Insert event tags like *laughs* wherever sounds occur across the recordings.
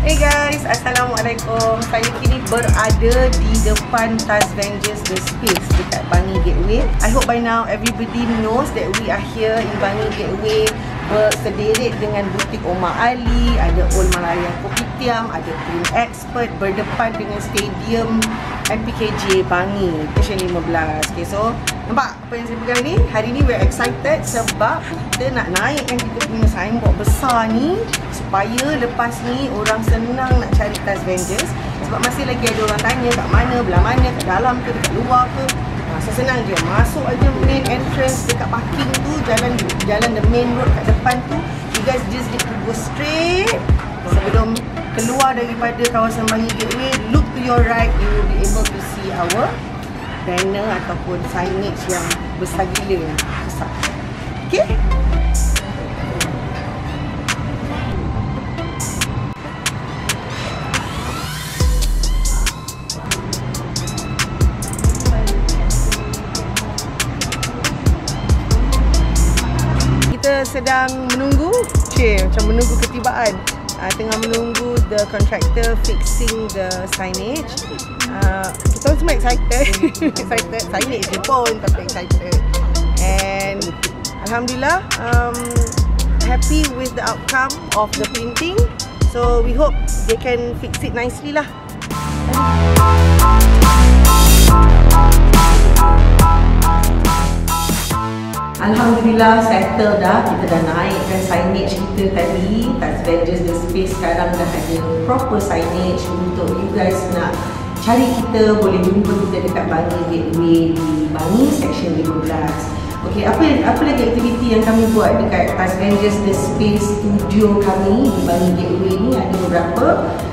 Hey guys, Assalamualaikum. Saya kini berada di depan Tas Vengers The Space dekat Bangi Gateway. I hope by now everybody knows that we are here in Bangi Gateway bersedirik dengan butik Omar Ali, ada Old Malayan Kopitiam, ada Green Expert berdepan dengan stadium MPKJ Bangi Station 15. Okay, so nampak apa yang saya pegang ni? Hari ni we're excited sebab kita nak naikkan kita punya signboard besar ni supaya lepas ni orang senang nak cari tas Avengers sebab masih lagi ada orang tanya kat mana, belah mana, kat dalam ke, dekat luar ke Masa senang je, masuk aja main entrance dekat parking tu jalan jalan the main road kat depan tu you guys just need to go straight sebelum keluar daripada kawasan Bangi Gateway look to your right you will be able to see our banner ataupun signage yang besar gila besar. Okay? Sedang menunggu Cik, macam menunggu ketibaan uh, tengah menunggu the contractor fixing the signage. Uh, kita semua excited. *laughs* Excited. Signage pun tapi excited. And Alhamdulillah um, happy with the outcome of the printing. So we hope they can fix it nicely lah Alhamdulillah settle dah Kita dah naikkan signage kita tadi. Tak Avengers The Space sekarang dah ada proper signage Untuk you guys nak cari kita Boleh jumpa kita dekat Bangi Gateway Di Bangi Section 15 Okay, apa apa lagi aktiviti yang kami buat dekat Tas Avengers The Space Studio kami di Bangi Gateway ni? Ada beberapa.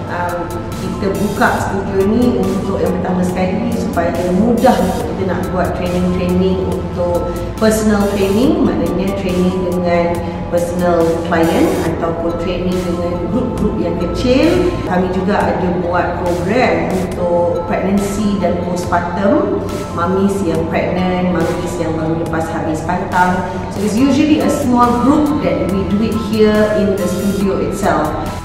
Um, kita buka studio ni untuk yang pertama sekali supaya mudah untuk kita nak buat training-training untuk personal training maknanya training dengan personal client ataupun training dengan grup-grup yang kecil. Kami juga ada buat program untuk pregnancy dan postpartum. Mamis yang pregnant, mamis yang baru lepas habis pantang. So it's usually a small group that we do it here in the studio itself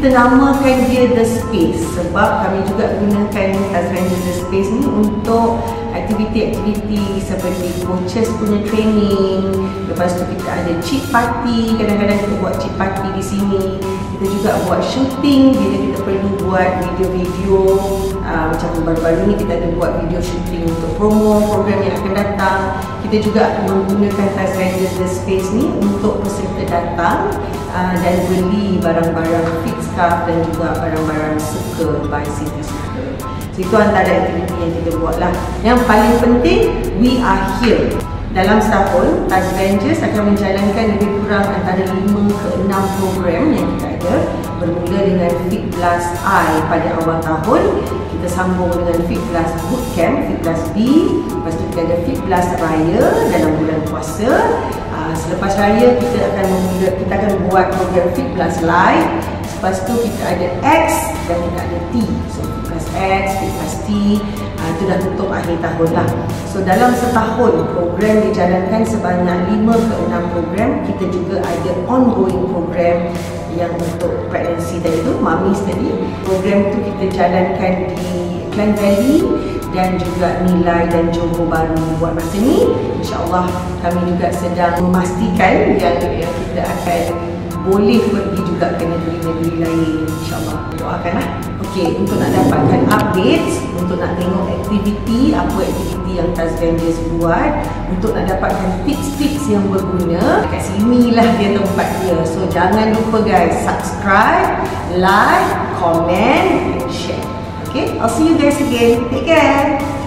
kita namakan dia The Space. Sebab kami juga gunakan Tasmania The Space ni untuk aktiviti-aktiviti seperti coaches punya training. Lepas tu kita ada cheat party kadang-kadang kita buat party di sini kita juga buat shooting bila kita perlu buat video-video uh, macam baru-baru ni kita ada buat video shooting untuk promo program yang akan datang kita juga menggunakan Tasmania The Space ni untuk peserta datang uh, dan beli barang-barang fit scarf dan juga barang-barang suka by City Suka. So, itu antara aktiviti yang kita buat lah. Yang paling penting, we are here. Dalam setahun, Tas Ventures akan menjalankan lebih kurang antara 5 ke 6 program yang kita ada. Bermula dengan Fit Plus I pada awal tahun. Kita sambung dengan Fit Plus Bootcamp, Fit Plus B. Lepas tu kita ada Fit Plus Raya dalam bulan puasa. Uh, selepas raya kita akan memula, kita akan buat program Fit Plus Live lepas tu kita ada X dan kita ada T. So Fit Plus X, Fit Plus T itu dah tutup akhir tahun lah. So dalam setahun program dijalankan sebanyak 5 ke 6 program. Kita juga ada ongoing program yang untuk pregnancy tadi tu, mamis tadi. Program tu kita jalankan di Klang Valley dan juga nilai dan Johor Baru buat masa ni. InsyaAllah kami juga sedang memastikan yang, yang kita akan boleh pergi juga ke negeri-negeri lain InsyaAllah doakanlah Okey, untuk nak dapatkan updates untuk nak tengok aktiviti apa aktiviti yang Tas Vendors buat untuk nak dapatkan tips-tips yang berguna kat sini lah dia tempat dia so jangan lupa guys subscribe like comment and share Okay, I'll see you guys again. Take care.